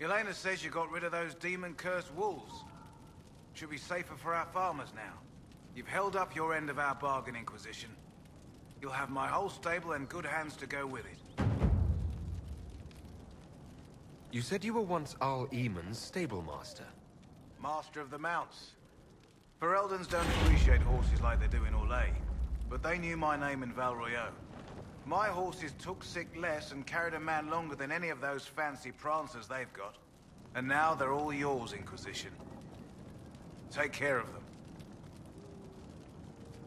Elena says you got rid of those demon-cursed wolves. Should be safer for our farmers now. You've held up your end of our bargain, Inquisition. You'll have my whole stable and good hands to go with it. You said you were once Arl Eamon's stable master. Master of the Mounts. Fereldans don't appreciate horses like they do in Orlais, but they knew my name in Val Royeaux. My horses took sick less and carried a man longer than any of those fancy prancers they've got. And now they're all yours, Inquisition. Take care of them.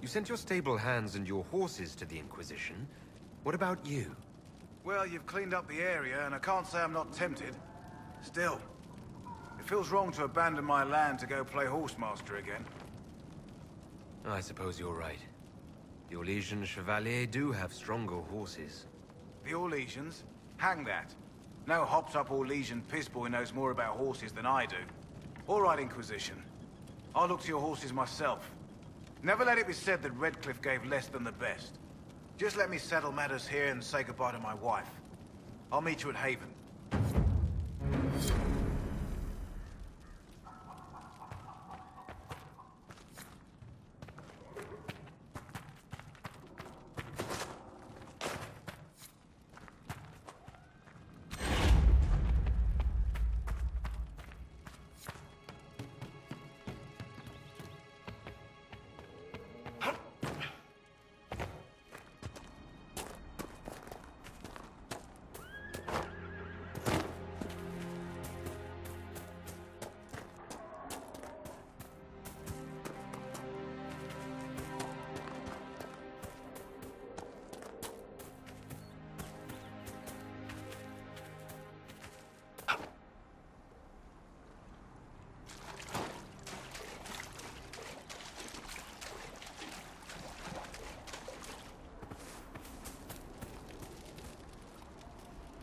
You sent your stable hands and your horses to the Inquisition. What about you? Well, you've cleaned up the area, and I can't say I'm not tempted. Still, it feels wrong to abandon my land to go play horsemaster again. I suppose you're right. The Orlesian Chevalier do have stronger horses. The Orlesians? Hang that. No hopped-up Orlesian pissboy knows more about horses than I do. All right, Inquisition. I'll look to your horses myself. Never let it be said that Redcliffe gave less than the best. Just let me settle matters here and say goodbye to my wife. I'll meet you at Haven.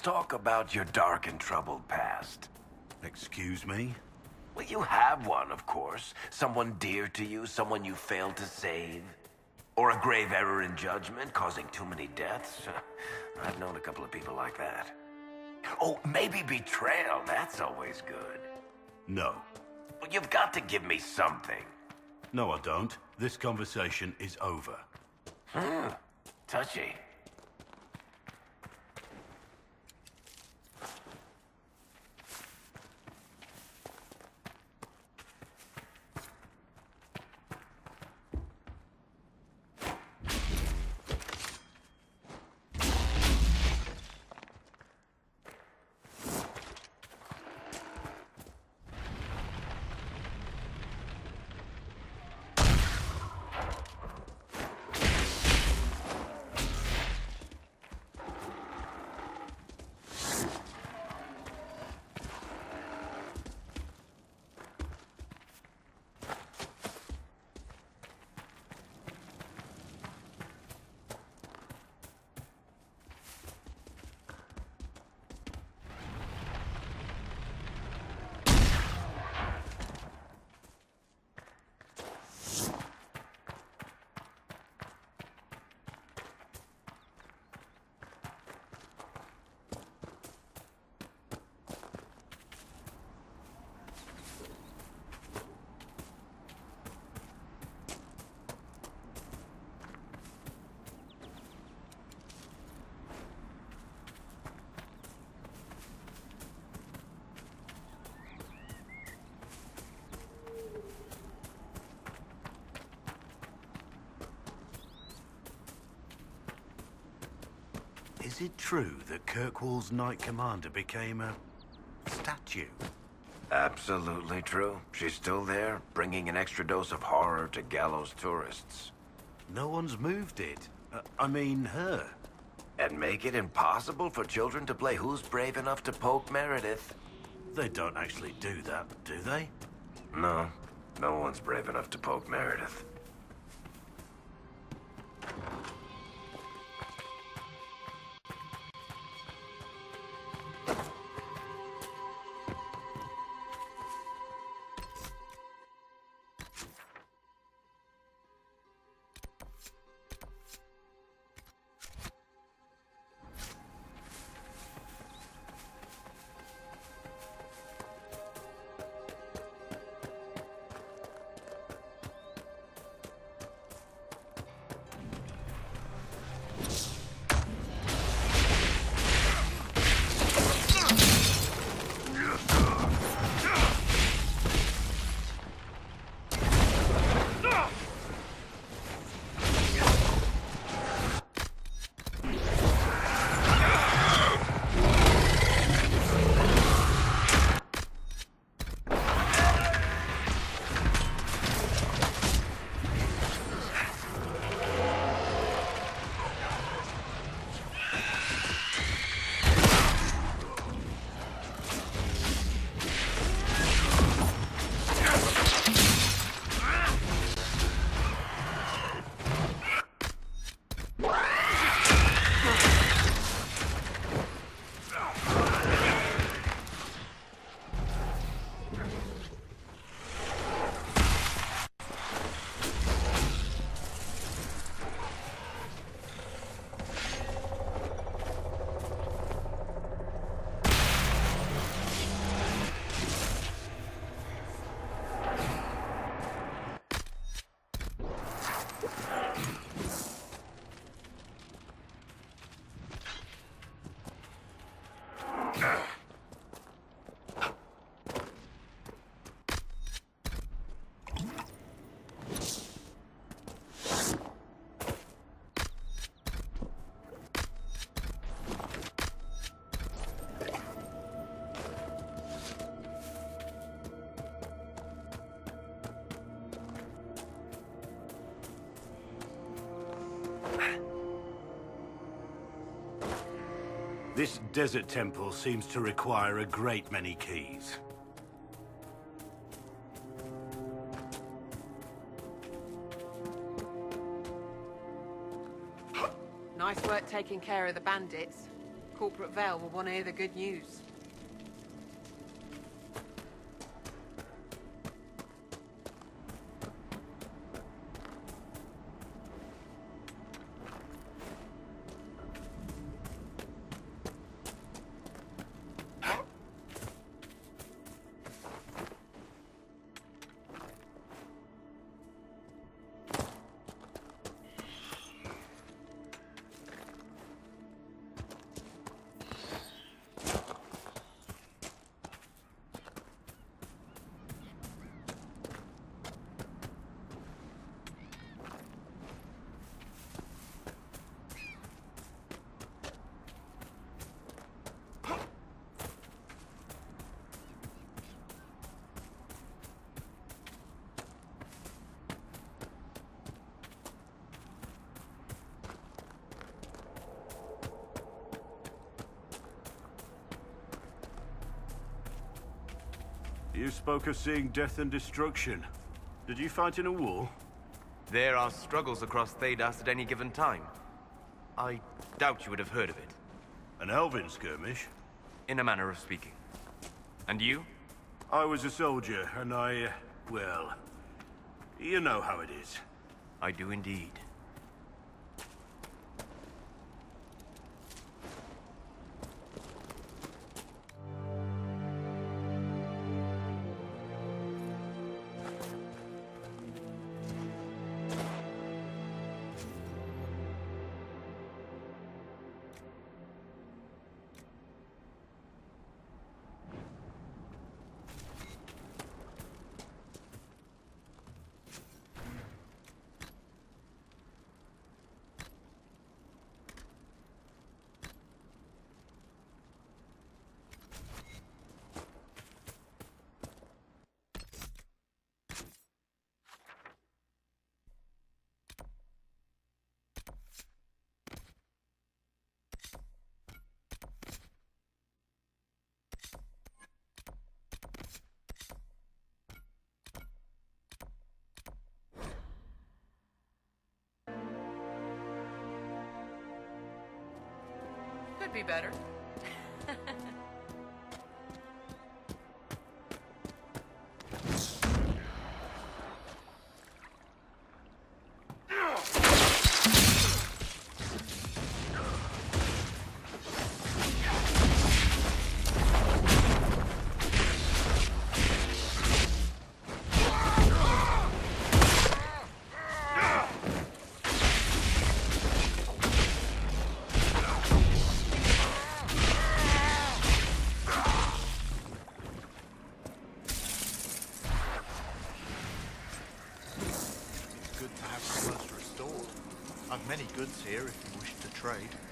Talk about your dark and troubled past. Excuse me? Well, you have one, of course. Someone dear to you, someone you failed to save. Or a grave error in judgment, causing too many deaths. I've known a couple of people like that. Oh, maybe betrayal. That's always good. No. Well, you've got to give me something. No, I don't. This conversation is over. Hmm. Touchy. Is it true that Kirkwall's Knight Commander became a... statue? Absolutely true. She's still there, bringing an extra dose of horror to Gallows tourists. No one's moved it. Uh, I mean, her. And make it impossible for children to play Who's Brave Enough to Poke Meredith? They don't actually do that, do they? No. No one's brave enough to poke Meredith. This desert temple seems to require a great many keys. Nice work taking care of the bandits. Corporal Vale will want to hear the good news. You spoke of seeing death and destruction. Did you fight in a war? There are struggles across Thedas at any given time. I doubt you would have heard of it, An elven skirmish? in a manner of speaking. And you? I was a soldier, and I, uh, well, you know how it is. I do indeed. Be better. many goods here if you wish to trade.